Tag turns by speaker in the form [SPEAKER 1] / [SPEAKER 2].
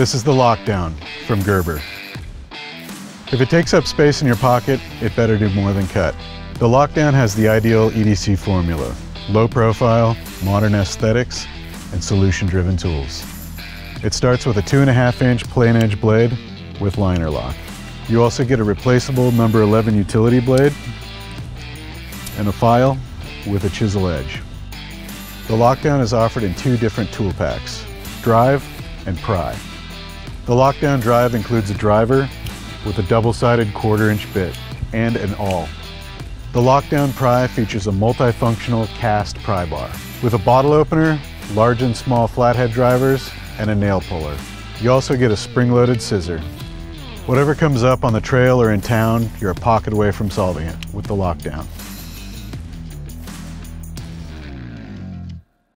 [SPEAKER 1] This is the Lockdown from Gerber. If it takes up space in your pocket, it better do more than cut. The Lockdown has the ideal EDC formula. Low profile, modern aesthetics, and solution-driven tools. It starts with a two and a half inch plain edge blade with liner lock. You also get a replaceable number 11 utility blade and a file with a chisel edge. The Lockdown is offered in two different tool packs, drive and pry. The Lockdown drive includes a driver with a double-sided quarter-inch bit and an awl. The Lockdown pry features a multifunctional cast pry bar with a bottle opener, large and small flathead drivers, and a nail puller. You also get a spring-loaded scissor. Whatever comes up on the trail or in town, you're a pocket away from solving it with the Lockdown.